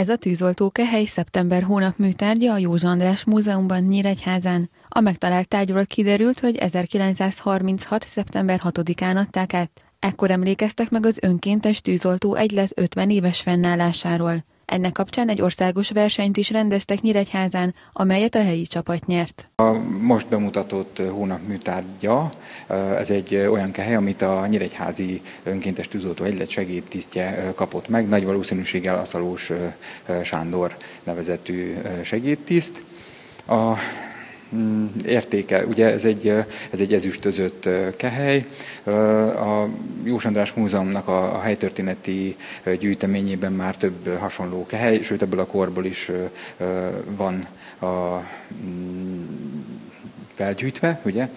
Ez a tűzoltókehely szeptember hónap műtárgya a Józsa András Múzeumban Nyíregyházán. A megtalált tárgyról kiderült, hogy 1936. szeptember 6-án adták át. Ekkor emlékeztek meg az önkéntes tűzoltó egylet 50 éves fennállásáról. Ennek kapcsán egy országos versenyt is rendeztek Nyíregyházán, amelyet a helyi csapat nyert. A most bemutatott hónap műtárgya, ez egy olyan kehely, amit a Nyíregyházi önkéntes tűzoltó egylet segédtisztje kapott meg, nagy valószínűséggel Aszalós Sándor nevezetű segédtiszt. A értéke. Ugye ez egy, ez egy ezüstözött kehely. A Jós András Múzeumnak a, a helytörténeti gyűjteményében már több hasonló kehely, sőt ebből a korból is van a, mm, felgyűjtve, ugye?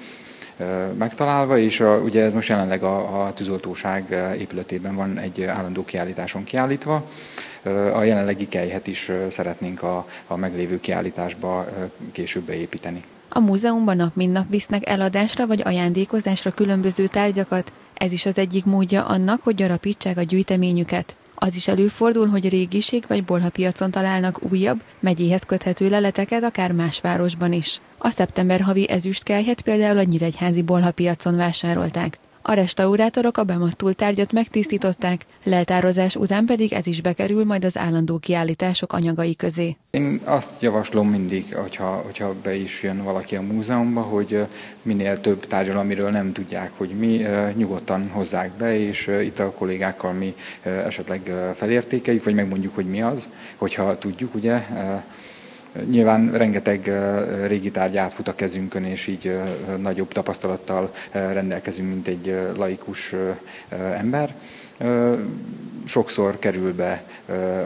Megtalálva, és a, ugye ez most jelenleg a, a tűzoltóság épületében van egy állandó kiállításon kiállítva. A jelenlegi kejhet is szeretnénk a, a meglévő kiállításba később beépíteni. A múzeumban nap mint nap visznek eladásra vagy ajándékozásra különböző tárgyakat, ez is az egyik módja annak, hogy gyarapítsák a gyűjteményüket. Az is előfordul, hogy régiség vagy bolhapiacon találnak újabb, megyéhez köthető leleteket akár más városban is. A szeptember havi ezüstkelyhet például a Nyíregyházi bolhapiacon vásárolták. A restaurátorok a bemottult tárgyat megtisztították, leltározás után pedig ez is bekerül majd az állandó kiállítások anyagai közé. Én azt javaslom mindig, hogyha, hogyha be is jön valaki a múzeumba, hogy minél több tárgyal, amiről nem tudják, hogy mi, nyugodtan hozzák be, és itt a kollégákkal mi esetleg felértékeljük, vagy megmondjuk, hogy mi az, hogyha tudjuk, ugye, Nyilván rengeteg régi tárgy átfut a kezünkön, és így nagyobb tapasztalattal rendelkezünk, mint egy laikus ember. Sokszor kerül be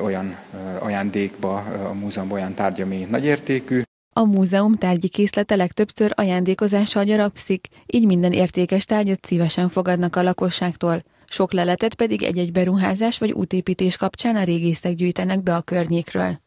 olyan ajándékba a múzeumban olyan tárgy, ami nagyértékű, a múzeum tárgyi készlete legtöbbször ajándékozással gyarapszik, így minden értékes tárgyat szívesen fogadnak a lakosságtól. Sok leletet pedig egy-egy beruházás vagy útépítés kapcsán a régészek gyűjtenek be a környékről.